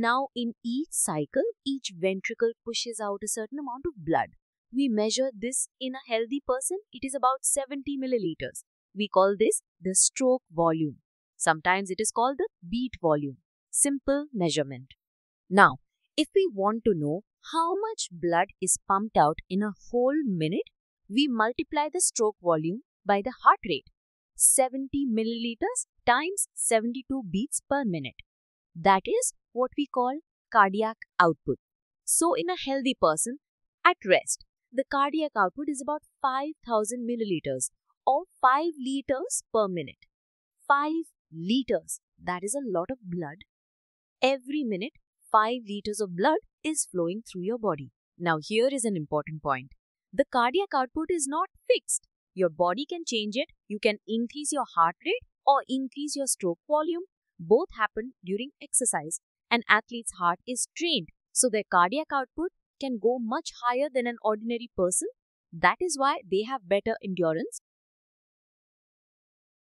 Now, in each cycle, each ventricle pushes out a certain amount of blood. We measure this in a healthy person, it is about 70 milliliters. We call this the stroke volume. Sometimes it is called the beat volume. Simple measurement. Now, if we want to know how much blood is pumped out in a whole minute, we multiply the stroke volume by the heart rate. 70 milliliters times 72 beats per minute. That is what we call cardiac output. So, in a healthy person, at rest, the cardiac output is about 5000 milliliters or 5 liters per minute. 5 liters, that is a lot of blood. Every minute, 5 liters of blood is flowing through your body. Now, here is an important point. The cardiac output is not fixed. Your body can change it. You can increase your heart rate or increase your stroke volume. Both happen during exercise. An athlete's heart is trained, so their cardiac output can go much higher than an ordinary person. That is why they have better endurance